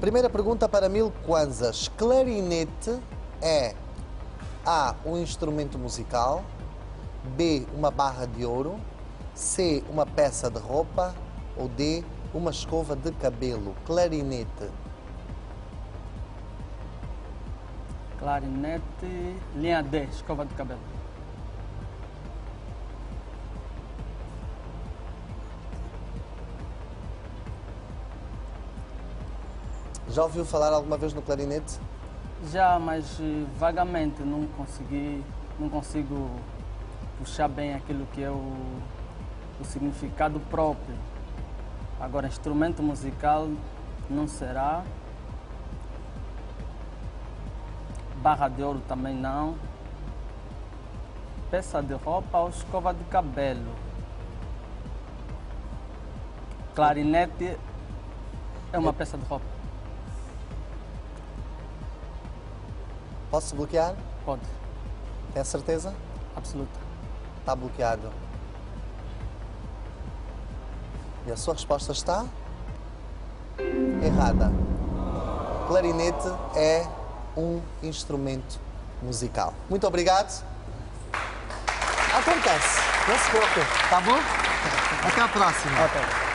Primeira pergunta para mil kwanzas. Clarinete é A. Um instrumento musical. B. Uma barra de ouro. C. Uma peça de roupa. Ou D. Uma escova de cabelo. Clarinete. Clarinete, linha D, escova de cabelo. Já ouviu falar alguma vez no clarinete? Já, mas eh, vagamente não consegui, não consigo puxar bem aquilo que é o, o significado próprio. Agora, instrumento musical não será. Barra de ouro também não. Peça de roupa ou escova de cabelo. Clarinete é uma peça de roupa. Posso bloquear? Pode, Tem certeza? absoluta. Está bloqueado. E a sua resposta está errada. Clarinete é um instrumento musical. Muito obrigado. Acontece. Não se preocupe. Tá bom? Até a próxima. Ok.